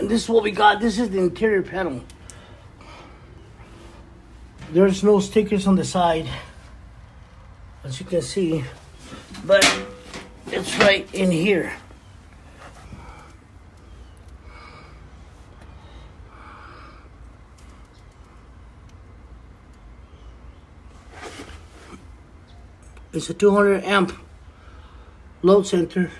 And this is what we got. This is the interior panel. There's no stickers on the side, as you can see, but it's right in here. It's a 200 amp load center.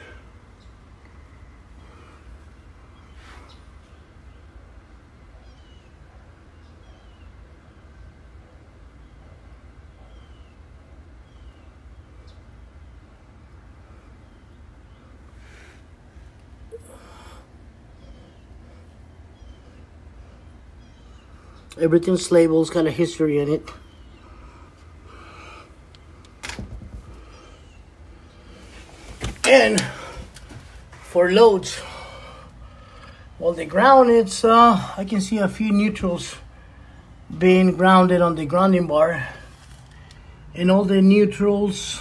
Everything's labeled, got a history in it. And for loads, well, the ground, it's, uh, I can see a few neutrals being grounded on the grounding bar. And all the neutrals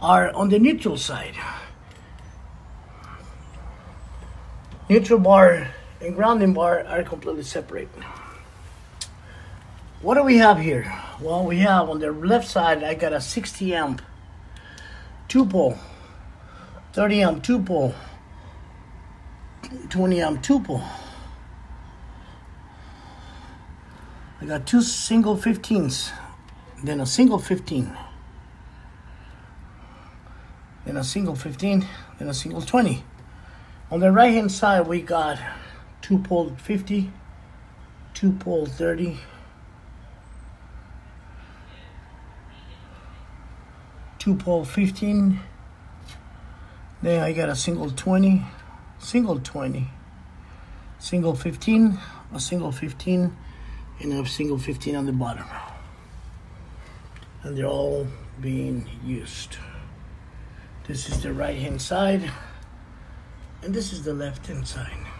are on the neutral side. Neutral bar and grounding bar are completely separate. What do we have here? Well, we have on the left side, I got a 60 amp two pole, 30 amp two pole, 20 amp two pole. I got two single 15s, then a single 15, then a single 15, then a single 20. On the right hand side, we got two pole 50, two pole 30, two pole 15 then I got a single 20 single 20 single 15 a single 15 and a single 15 on the bottom. And they're all being used. This is the right hand side and this is the left hand side